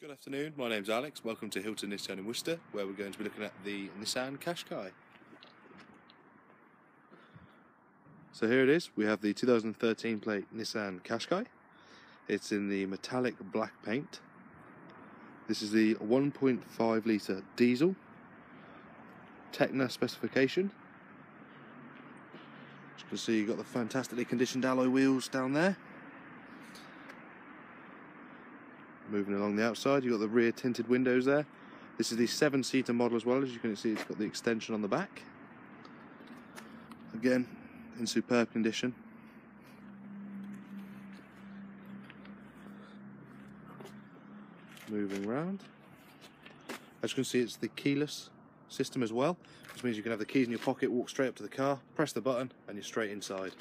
Good afternoon, my name's Alex. Welcome to Hylton Nissan in Worcester, where we're going to be looking at the Nissan Qashqai. So here it is, we have the 2013 plate Nissan Qashqai. It's in the metallic black paint. This is the 1.5 litre diesel. Tekna specification. You can see you've got the fantastically conditioned alloy wheels down there. Moving along the outside, you've got the rear tinted windows there. This is the seven seater model as well, as you can see it's got the extension on the back. Again, in superb condition. Moving around. As you can see, it's the keyless system as well, which means you can have the keys in your pocket, walk straight up to the car, press the button, and you're straight inside.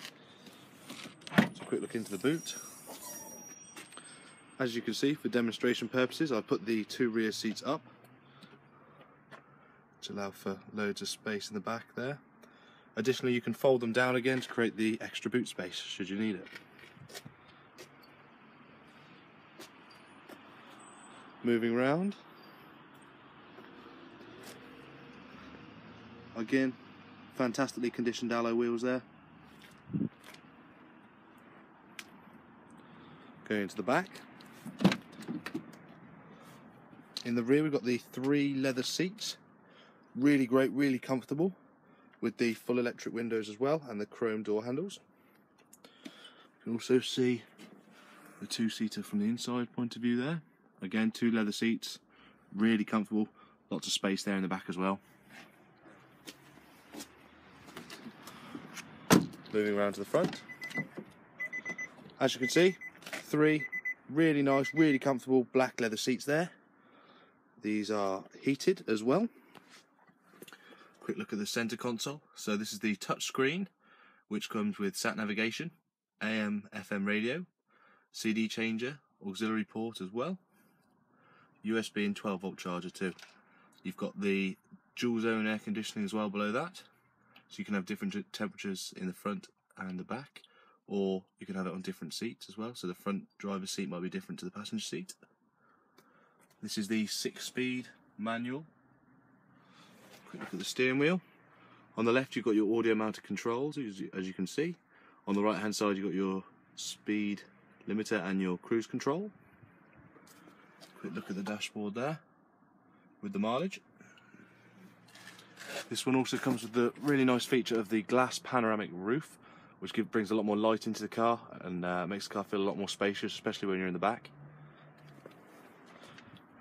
So a quick look into the boot. As you can see, for demonstration purposes, I've put the two rear seats up to allow for loads of space in the back there. Additionally, you can fold them down again to create the extra boot space should you need it. Moving around. Again, fantastically conditioned alloy wheels there. Going into the back. In the rear we've got the three leather seats. Really great, really comfortable with the full electric windows as well and the chrome door handles. You can also see the two-seater from the inside point of view there. Again, two leather seats, really comfortable, lots of space there in the back as well. Moving around to the front. As you can see, three really nice, really comfortable black leather seats there. These are heated as well. Quick look at the center console. So this is the touch screen, which comes with sat navigation, AM, FM radio, CD changer, auxiliary port as well, USB and 12 volt charger too. You've got the dual zone air conditioning as well below that, so you can have different temperatures in the front and the back, or you can have it on different seats as well. So the front driver's seat might be different to the passenger seat. This is the six-speed manual. Quick look at the steering wheel. On the left, you've got your audio mounted controls, as you, as you can see. On the right hand side, you've got your speed limiter and your cruise control. Quick look at the dashboard there with the mileage. This one also comes with the really nice feature of the glass panoramic roof, which give, brings a lot more light into the car and uh, makes the car feel a lot more spacious, especially when you're in the back.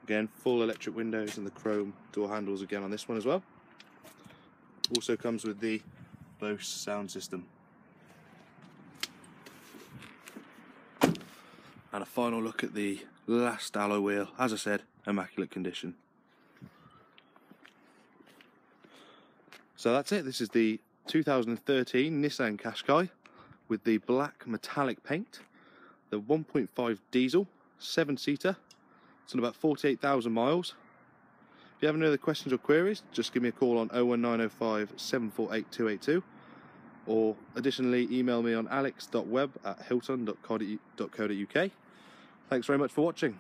Again, full electric windows and the chrome door handles again on this one as well. Also comes with the Bose sound system. And a final look at the last alloy wheel, as I said, immaculate condition. So that's it, this is the 2013 Nissan Qashqai with the black metallic paint, the 1.5 diesel, 7 seater, it's on about 48,000 miles. If you have any other questions or queries, just give me a call on 01905 748 282 or additionally email me on alex.webb at hylton.co.uk. Thanks very much for watching.